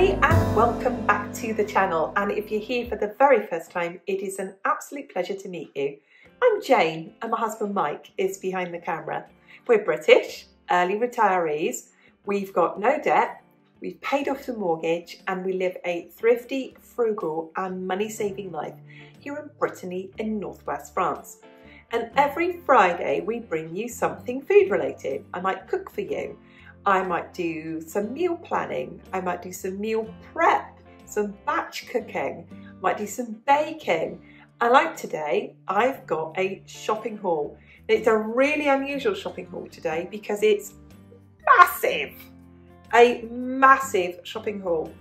everybody and welcome back to the channel and if you're here for the very first time it is an absolute pleasure to meet you. I'm Jane and my husband Mike is behind the camera. We're British, early retirees, we've got no debt, we've paid off the mortgage and we live a thrifty, frugal and money saving life here in Brittany in northwest France. And every Friday we bring you something food related. I might cook for you I might do some meal planning. I might do some meal prep, some batch cooking, might do some baking. And like today, I've got a shopping haul. It's a really unusual shopping haul today because it's massive, a massive shopping haul.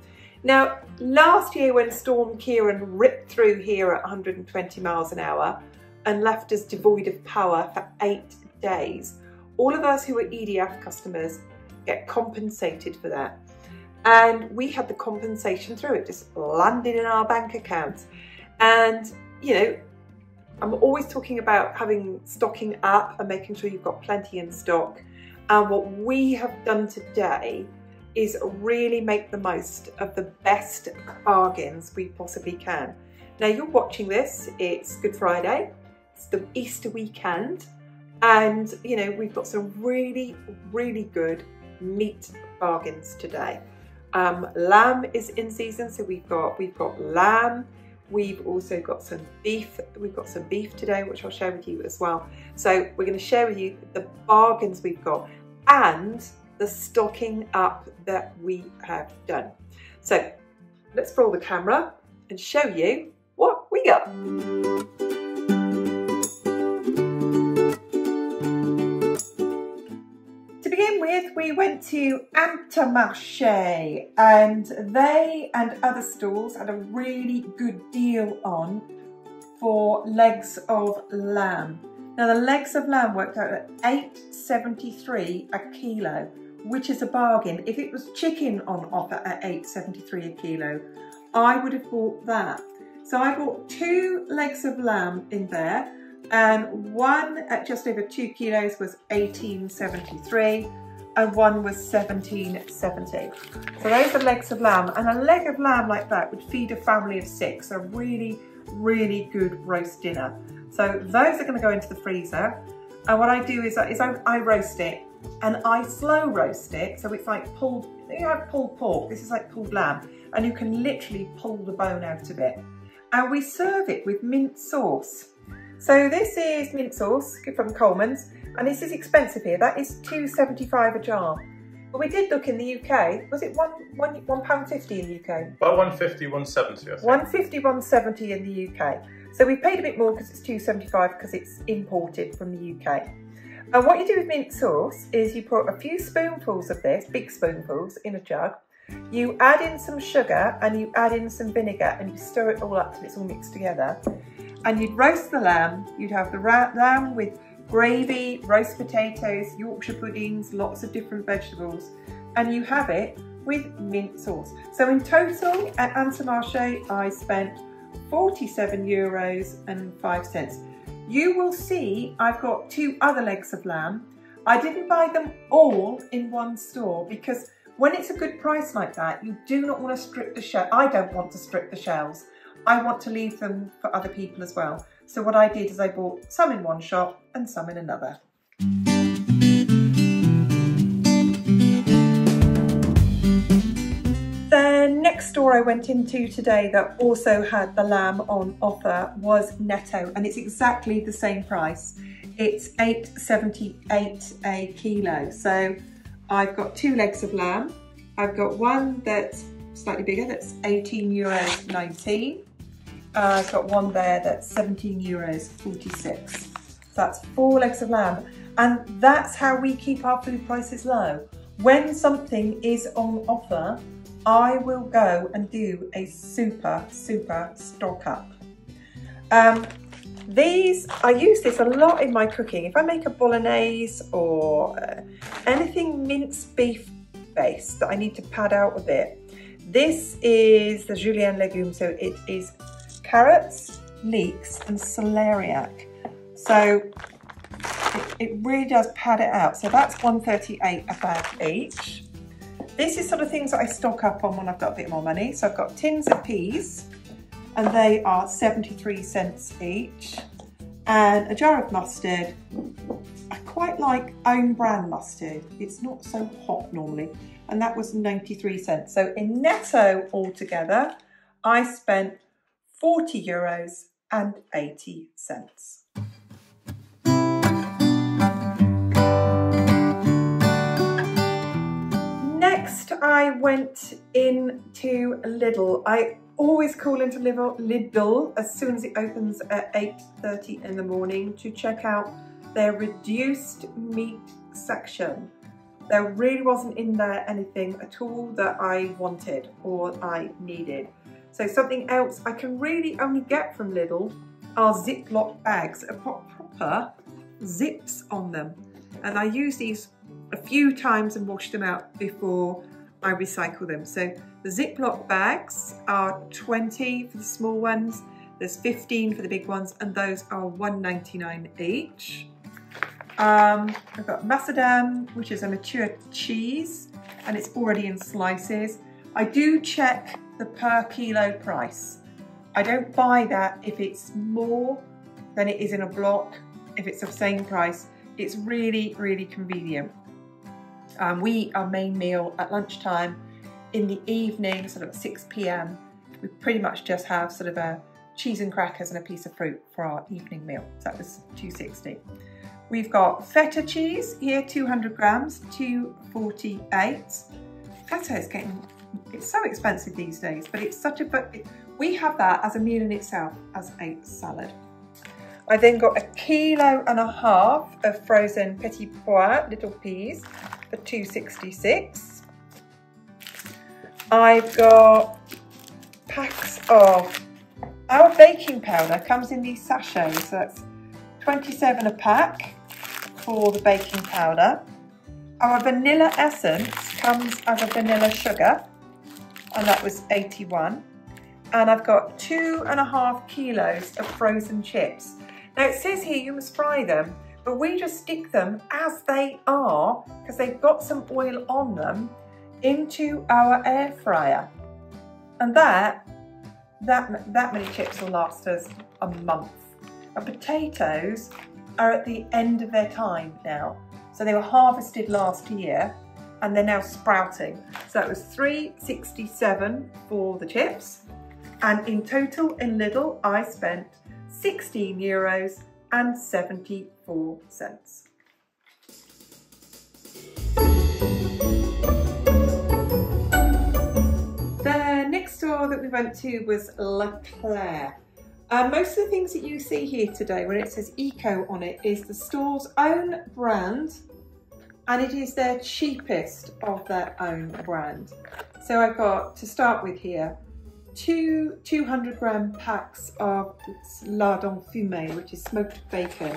Now, last year when Storm Ciarán ripped through here at 120 miles an hour and left us devoid of power for eight days, all of us who were EDF customers get compensated for that. And we had the compensation through it, just landed in our bank accounts. And, you know, I'm always talking about having stocking up and making sure you've got plenty in stock. And what we have done today is really make the most of the best bargains we possibly can. Now you're watching this, it's Good Friday, it's the Easter weekend, and you know, we've got some really, really good meat bargains today. Um, lamb is in season, so we've got we've got lamb. We've also got some beef. We've got some beef today, which I'll share with you as well. So we're going to share with you the bargains we've got and the stocking up that we have done. So let's roll the camera and show you what we got. We went to Intermarché and they and other stores had a really good deal on for legs of lamb. Now the legs of lamb worked out at 8.73 a kilo, which is a bargain. If it was chicken on offer at 8.73 a kilo, I would have bought that. So I bought two legs of lamb in there and one at just over two kilos was 1873 and one was 1770. So those are legs of lamb and a leg of lamb like that would feed a family of six, a really, really good roast dinner. So those are gonna go into the freezer. And what I do is, uh, is I, I roast it and I slow roast it. So it's like pulled, you have pulled pork, this is like pulled lamb, and you can literally pull the bone out of it. And we serve it with mint sauce. So this is mint sauce from Colman's. And this is expensive here. That is two seventy five a jar. But we did look in the UK. Was it one one one pound fifty in the UK? About 150, 170, I think. 150, 170 in the UK. So we paid a bit more because it's 275 because it's imported from the UK. And what you do with mint sauce is you put a few spoonfuls of this, big spoonfuls, in a jug. You add in some sugar and you add in some vinegar and you stir it all up till it's all mixed together. And you'd roast the lamb. You'd have the lamb with gravy, roast potatoes, Yorkshire puddings, lots of different vegetables, and you have it with mint sauce. So in total at Intermarché, I spent 47 euros and 5 cents. You will see I've got two other legs of lamb. I didn't buy them all in one store because when it's a good price like that, you do not want to strip the shell. I don't want to strip the shells. I want to leave them for other people as well. So what I did is I bought some in one shop and some in another. The next store I went into today that also had the lamb on offer was Netto and it's exactly the same price. It's 8.78 a kilo. So I've got two legs of lamb. I've got one that's slightly bigger, that's 18 euros 19. Uh, I've got one there that's 17 euros 46. So that's four legs of lamb. And that's how we keep our food prices low. When something is on offer, I will go and do a super, super stock up. Um, these, I use this a lot in my cooking. If I make a bolognese or uh, anything minced beef based that I need to pad out a bit, this is the julienne legume, so it is carrots, leeks and celeriac. So it, it, really does pad it out. So that's 138 a bag each. this is sort of things that I stock up on when I've got a bit more money. So I've got tins of peas and they are 73 cents each. And a jar of mustard. I quite like own brand mustard. It's not so hot normally. And that was 93 cents. So in netto altogether, I spent 40 euros and 80 cents. Next, I went into Lidl. I always call into Lidl as soon as it opens at 8.30 in the morning to check out their reduced meat section. There really wasn't in there anything at all that I wanted or I needed. So something else I can really only get from Lidl are Ziploc bags, a proper zips on them. And I use these a few times and wash them out before I recycle them. So the Ziploc bags are 20 for the small ones, there's 15 for the big ones, and those are 1.99 each. Um, I've got Maasdam, which is a mature cheese, and it's already in slices. I do check the per kilo price. I don't buy that if it's more than it is in a block, if it's the same price. It's really, really convenient. Um, we eat our main meal at lunchtime. In the evening, sort of 6 p.m., we pretty much just have sort of a cheese and crackers and a piece of fruit for our evening meal. So that was 260. We've got feta cheese here, 200 grams, 248. Feta is getting, it's so expensive these days, but it's such a, we have that as a meal in itself as a salad. I then got a kilo and a half of frozen petit pois, little peas, for 266. I've got packs of our baking powder comes in these sachets, so that's 27 a pack for the baking powder. Our vanilla essence comes as a vanilla sugar, and that was 81. And I've got two and a half kilos of frozen chips. Now it says here you must fry them, but we just stick them as they are, because they've got some oil on them, into our air fryer. And that, that, that many chips will last us a month. And potatoes are at the end of their time now. So they were harvested last year and they're now sprouting. So it was 367 for the chips. And in total in Lidl, I spent 16 euros and 74 cents. The next store that we went to was Leclerc. Uh, most of the things that you see here today when it says eco on it is the store's own brand and it is their cheapest of their own brand. So I've got to start with here two 200 gram packs of lardon fumé, which is smoked bacon.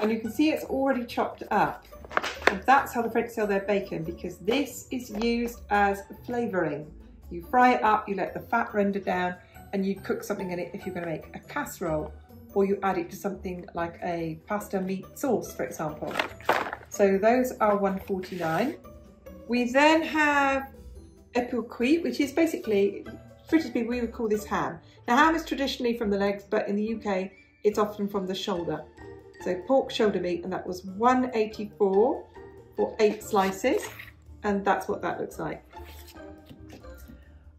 And you can see it's already chopped up. And that's how the French sell their bacon because this is used as flavouring. You fry it up, you let the fat render down, and you cook something in it if you're going to make a casserole, or you add it to something like a pasta meat sauce, for example. So those are 149. We then have épineux cuit, which is basically people, we would call this ham. Now ham is traditionally from the legs, but in the UK, it's often from the shoulder. So pork shoulder meat, and that was 184 for eight slices, and that's what that looks like.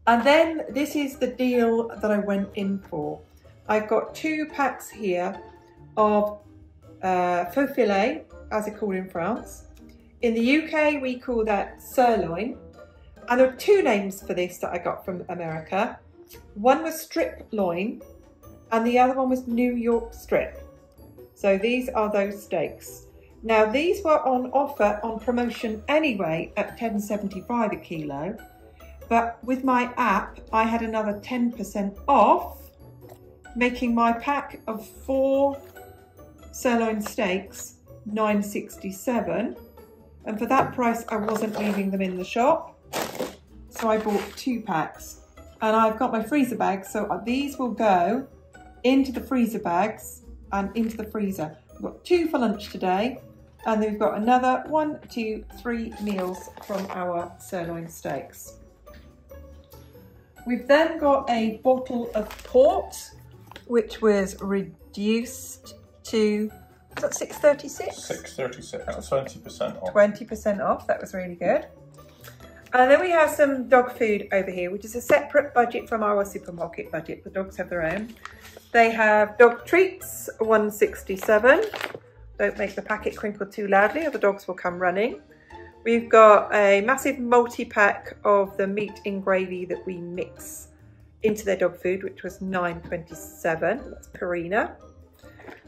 And then this is the deal that I went in for. I've got two packs here of uh, faux filet, as it's called in France. In the UK, we call that sirloin, and there are two names for this that I got from America. One was strip loin and the other one was New York strip. So these are those steaks. Now these were on offer on promotion anyway at 10.75 a kilo, but with my app I had another 10% off, making my pack of four sirloin steaks 9.67, and for that price I wasn't leaving them in the shop. So I bought two packs and I've got my freezer bags. So these will go into the freezer bags and into the freezer. I've got two for lunch today And then we've got another one, two, three meals from our sirloin steaks. We've then got a bottle of port, which was reduced to, was that 636? 636, 20% off. 20% off, that was really good. And then we have some dog food over here, which is a separate budget from our supermarket budget. The dogs have their own. They have dog treats, 167. Don't make the packet crinkle too loudly or the dogs will come running. We've got a massive multi-pack of the meat in gravy that we mix into their dog food, which was 9.27. That's Purina.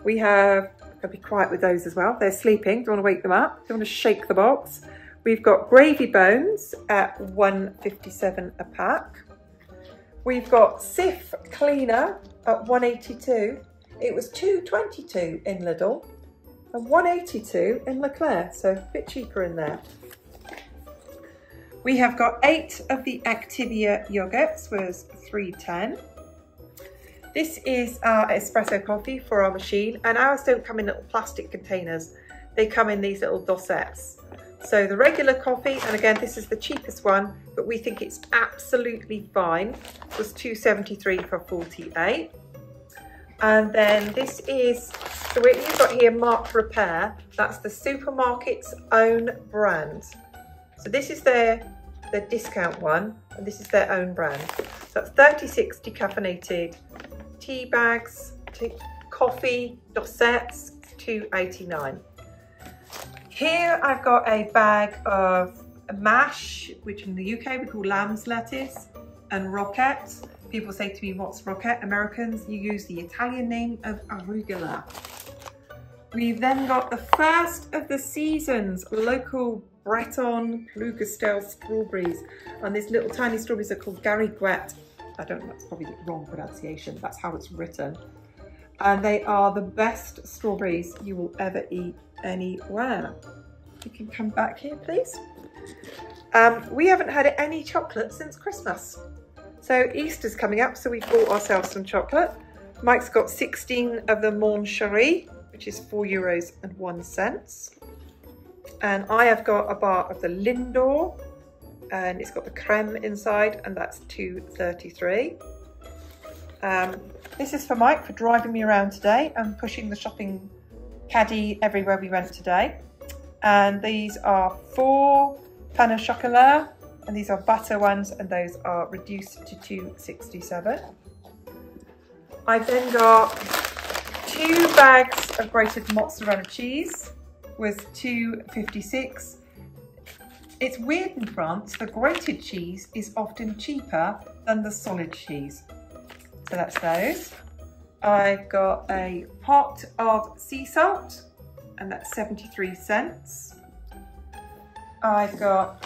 We have, I'll be quiet with those as well. They're sleeping. Do you want to wake them up? Do you want to shake the box? We've got gravy bones at 157 a pack. We've got Cif cleaner at 182. It was 222 in Lidl and 182 in Leclerc, so a bit cheaper in there. We have got eight of the Activia yogurts, was 310. This is our espresso coffee for our machine, and ours don't come in little plastic containers. They come in these little dosettes. So the regular coffee, and again, this is the cheapest one, but we think it's absolutely fine, was 273 for 48. And then this is, so what you've got here marked Repère, that's the supermarket's own brand. So this is their, their discount one, and this is their own brand. So that's 36 decaffeinated tea bags, coffee, dosettes, 289. Here I've got a bag of mâche, which in the UK we call lamb's lettuce, and roquette. People say to me, what's roquette? Americans, you use the Italian name of arugula. We've then got the first of the seasons, local Breton Plougastel strawberries. And these little tiny strawberries are called Gariguette. I don't know, that's probably the wrong pronunciation. That's how it's written. And they are the best strawberries you will ever eat anywhere. You can come back here, please. Um, we haven't had any chocolate since Christmas. So Easter's coming up, so we bought ourselves some chocolate. Mike's got 16 of the Mon Chéri, which is four euros and one cent. And I have got a bar of the Lindor, and it's got the creme inside, and that's 2.33. Um, this is for Mike for driving me around today and pushing the shopping caddy everywhere we went today. And these are four pain au chocolat, and these are butter ones, and those are reduced to 267. I've then got two bags of grated mozzarella cheese with 256. It's weird in France, the grated cheese is often cheaper than the solid cheese. So that's those. I've got a pot of sea salt and that's 73 cents. I've got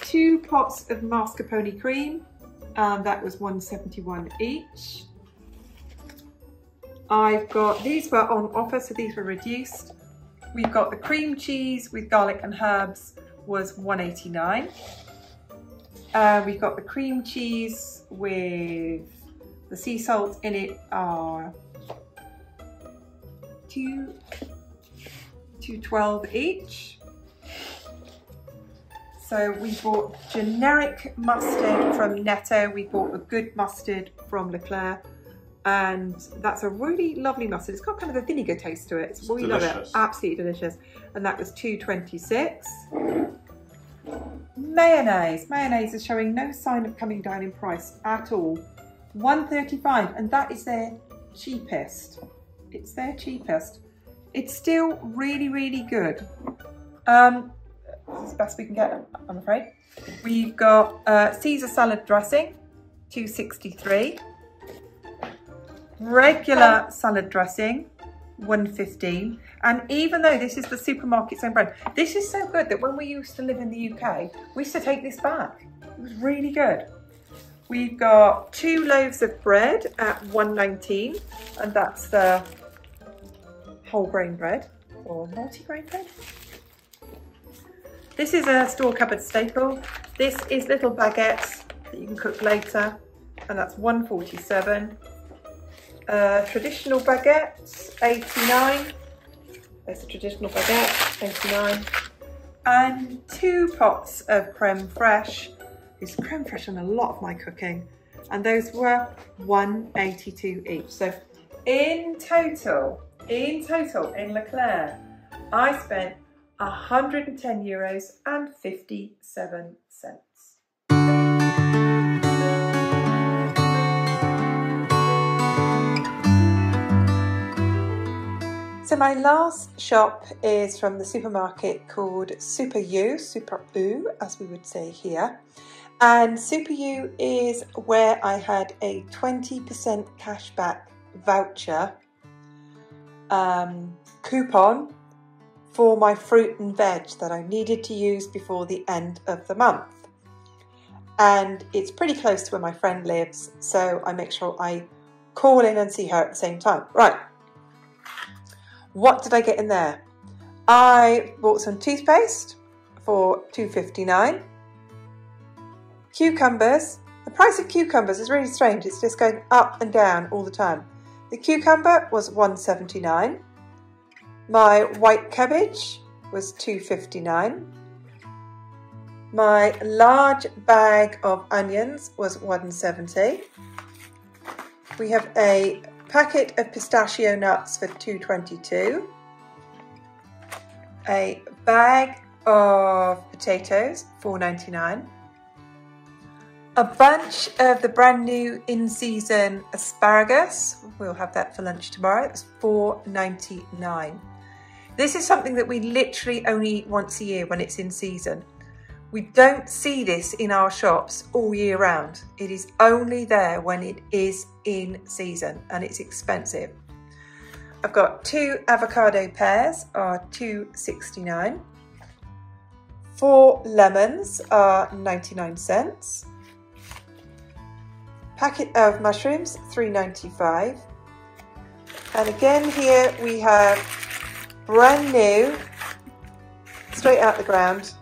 two pots of mascarpone cream and that was 171 each. I've got, these were on offer, so these were reduced. We've got the cream cheese with garlic and herbs was 189. Uh, we've got the cream cheese with the sea salt in it are two, two twelve each. So we bought generic mustard from Netto. We bought a good mustard from Leclerc. And that's a really lovely mustard. It's got kind of a vinegar taste to it. It's, it's we delicious. love it. Absolutely delicious. And that was 226. Mayonnaise. Mayonnaise is showing no sign of coming down in price at all. 135 and that is their cheapest. It's their cheapest. It's still really, really good. Um, it's the best we can get, I'm afraid. We've got uh, Caesar salad dressing, 263. Regular salad dressing, 115. And even though this is the supermarket's own brand, this is so good that when we used to live in the UK, we used to take this back. It was really good. We've got two loaves of bread at 119 and that's the whole grain bread or multi-grain bread. This is a store cupboard staple. This is little baguettes that you can cook later and that's 147. Uh, traditional baguettes, 89. There's a traditional baguette, 89. And two pots of creme fraiche. Use creme fraiche on a lot of my cooking. And those were 182 each. So in total, in total in Leclerc, I spent 110 euros and 57 cents. So my last shop is from the supermarket called Super U, Super U as we would say here. And Super U is where I had a 20% cashback voucher um, coupon for my fruit and veg that I needed to use before the end of the month. And it's pretty close to where my friend lives, so I make sure I call in and see her at the same time. Right, what did I get in there? I bought some toothpaste for 2.59. Cucumbers. The price of cucumbers is really strange. It's just going up and down all the time. The cucumber was 1.79. My white cabbage was 2.59. My large bag of onions was 1.70. We have a packet of pistachio nuts for 2.22, a bag of potatoes 4.99, a bunch of the brand new in-season asparagus. We'll have that for lunch tomorrow. It's 4.99. This is something that we literally only eat once a year when it's in season. We don't see this in our shops all year round. It is only there when it is in season and it's expensive. I've got two avocado pears are 2.69. Four lemons are 99 cents. Packet of mushrooms 3.95. And again here we have brand new straight out the ground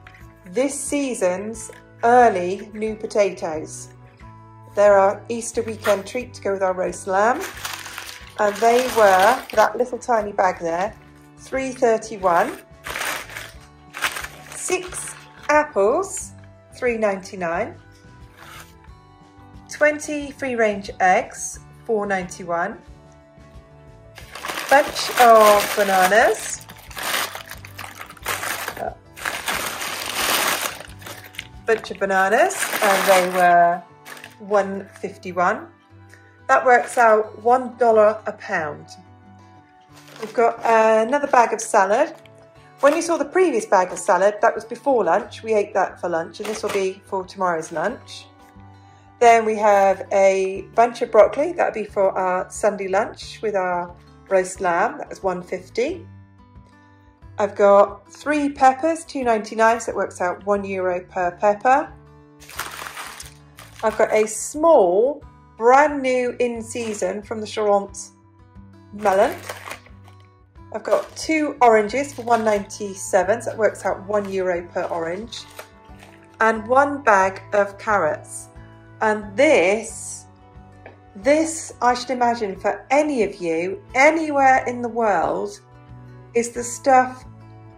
this season's early new potatoes. They're our Easter weekend treat to go with our roast lamb. And they were, that little tiny bag there, 3.31. Six apples, 3.99. 20 free-range eggs, 4.91. Bunch of bananas, bunch of bananas and they were 151 that works out one dollar a pound. We've got another bag of salad. When you saw the previous bag of salad that was before lunch. We ate that for lunch and this will be for tomorrow's lunch. Then we have a bunch of broccoli. That'll be for our sunday lunch with our roast lamb. That was 150 I've got three peppers, 2.99, so it works out one euro per pepper. I've got a small, brand new in season from the Charente melon. I've got two oranges for 1.97, so it works out one euro per orange. And one bag of carrots. And this, this I should imagine for any of you, anywhere in the world, is the stuff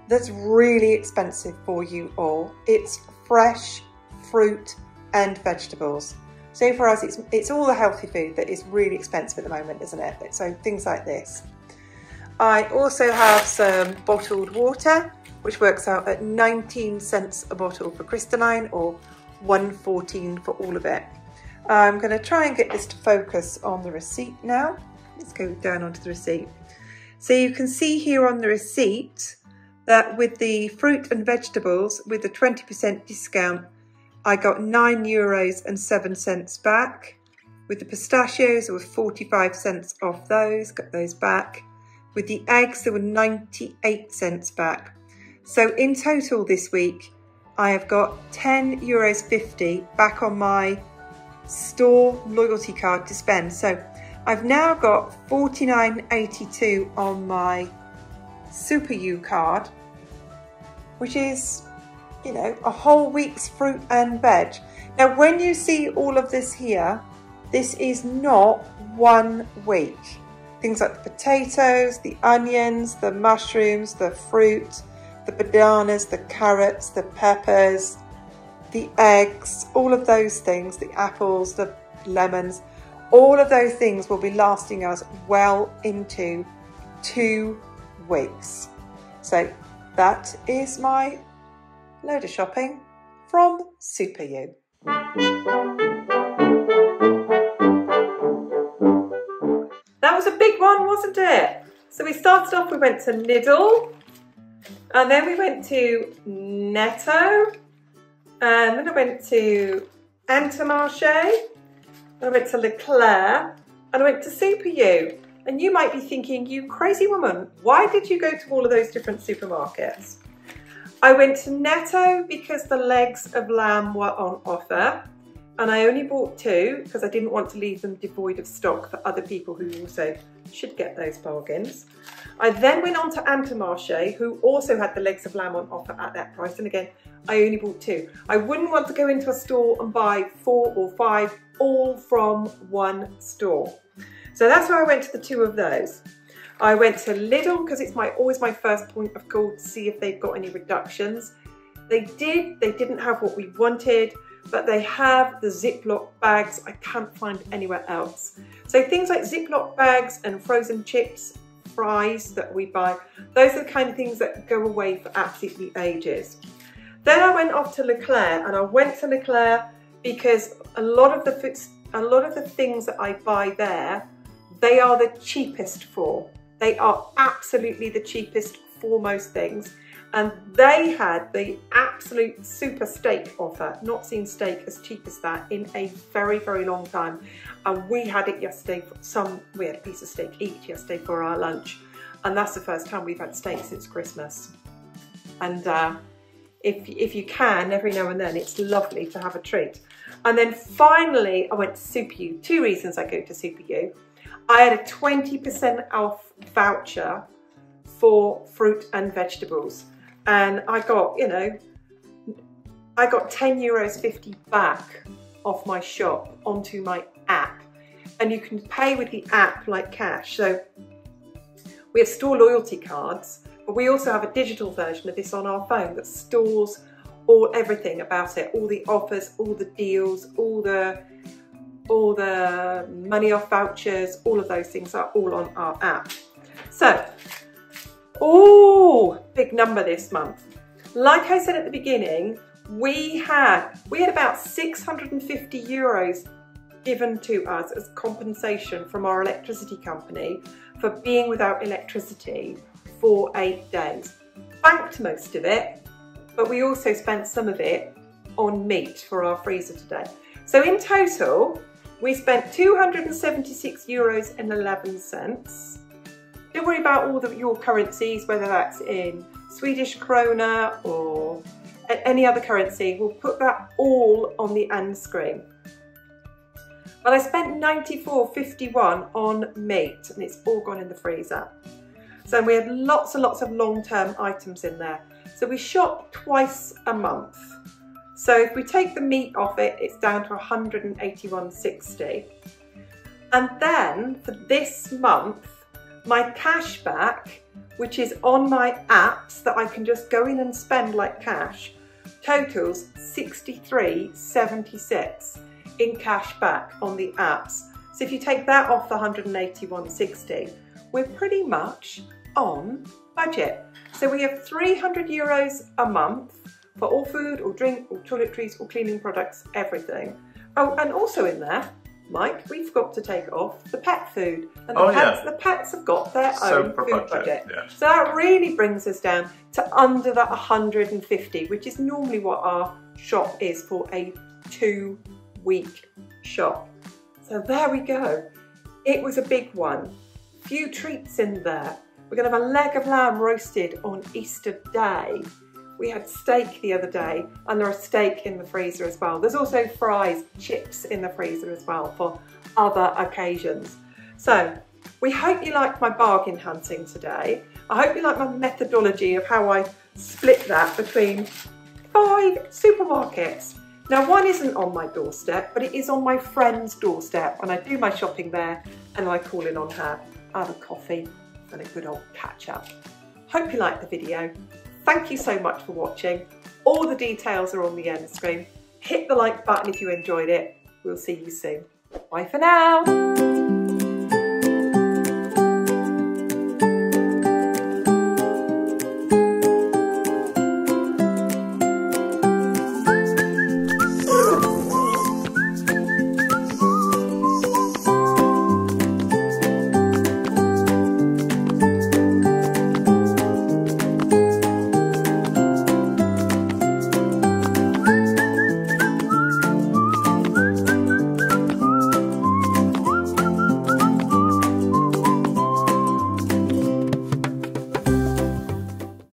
that's really expensive for you all. It's fresh fruit and vegetables. So for us, it's, it's all the healthy food that is really expensive at the moment, isn't it? So things like this. I also have some bottled water, which works out at 19 cents a bottle for Cristaline or 114 for all of it. I'm going to try and get this to focus on the receipt now. Let's go down onto the receipt. So you can see here on the receipt that with the fruit and vegetables, with the 20% discount, I got 9 euros and 7 cents back. With the pistachios, there was 45 cents off those, got those back. With the eggs, there were 98 cents back. So in total this week, I have got 10 euros 50 back on my store loyalty card to spend. So I've now got 49.82 on my Super U card, which is, you know, a whole week's fruit and veg. Now, when you see all of this here, this is not one week. things like the potatoes, the onions, the mushrooms, the fruit, the bananas, the carrots, the peppers, the eggs, all of those things, the apples, the lemons, all of those things will be lasting us well into two weeks. So that is my load of shopping from Super U. That was a big one, wasn't it? So we started off, we went to Lidl, and then we went to Netto, and then I went to Intermarché, I went to Leclerc, and I went to Super U. And you might be thinking, you crazy woman, why did you go to all of those different supermarkets? I went to Netto because the legs of lamb were on offer and I only bought two because I didn't want to leave them devoid of stock for other people who also should get those bargains. I then went on to Intermarché who also had the legs of lamb on offer at that price and again I only bought two. I wouldn't want to go into a store and buy four or five all from one store. So that's why I went to the two of those. I went to Lidl because it's my always my first point of call to see if they've got any reductions. They did, they didn't have what we wanted, but they have the Ziploc bags I can't find anywhere else. So things like Ziploc bags and frozen chips, fries that we buy, those are the kind of things that go away for absolutely ages. Then I went off to Leclerc and I went to Leclerc because a lot of the a lot of the things that I buy there they are the cheapest for. They are absolutely the cheapest for most things. And they had the absolute super steak offer. Not seen steak as cheap as that in a very, very long time. And we had it yesterday, some, we had a piece of steak each yesterday for our lunch. And that's the first time we've had steak since Christmas. And uh, if, if you can, every now and then, it's lovely to have a treat. And then finally, I went to Super U. Two reasons I go to Super U. I had a 20% off voucher for fruit and vegetables. And I got, you know, I got 10 euros 50 back off my shop onto my app. And you can pay with the app like cash. So we have store loyalty cards, but we also have a digital version of this on our phone that stores all everything about it, all the offers, all the deals, all the all the money off vouchers, all of those things are all on our app. So, oh, big number this month. Like I said at the beginning, we had, we had about 650 euros given to us as compensation from our electricity company for being without electricity for eight days. Banked most of it, but we also spent some of it on meat for our freezer today. So in total, we spent 276 euros and 11 cents. Don't worry about all of your currencies, whether that's in Swedish krona or any other currency. We'll put that all on the end screen. But I spent 94.51 on meat and it's all gone in the freezer. So we had lots and lots of long-term items in there. So we shop twice a month. So if we take the meat off it, it's down to 181.60. And then for this month, my cashback, which is on my apps that I can just go in and spend like cash, totals 63.76 in cash back on the apps. So if you take that off the 181.60, we're pretty much on budget. So we have 300 euros a month for all food or drink or toiletries or cleaning products, everything. Oh, and also in there, Mike, we've got to take off the pet food. And the, oh, pets, yeah. the pets have got their so own food budget. budget. Yeah. So that really brings us down to under that 150, which is normally what our shop is for a two week shop. So there we go. It was a big one. Few treats in there. We're to have a leg of lamb roasted on Easter Day. We had steak the other day and there are steak in the freezer as well. There's also fries, chips in the freezer as well for other occasions. So we hope you liked my bargain hunting today. I hope you like my methodology of how I split that between five supermarkets. Now one isn't on my doorstep, but it is on my friend's doorstep and I do my shopping there and I call in on her have a coffee and a good old catch up. Hope you liked the video. Thank you so much for watching. All the details are on the end screen. Hit the like button if you enjoyed it. We'll see you soon. Bye for now.